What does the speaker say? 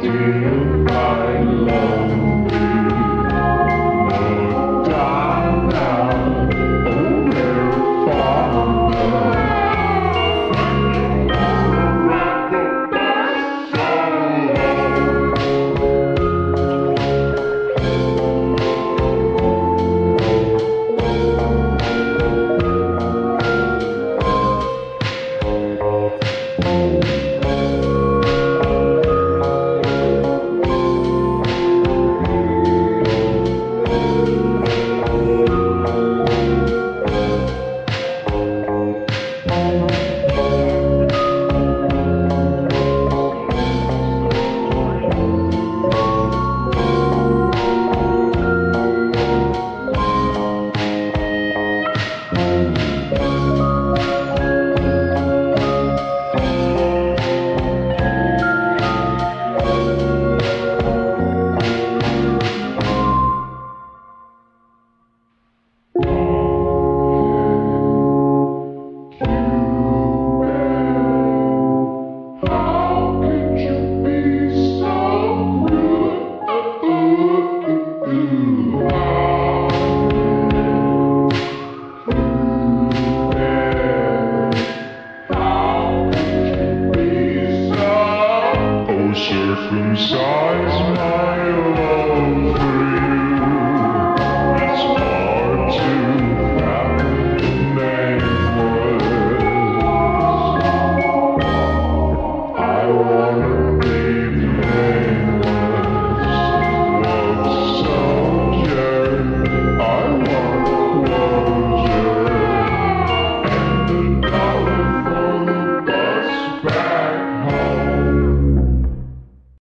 do. Besides my love free.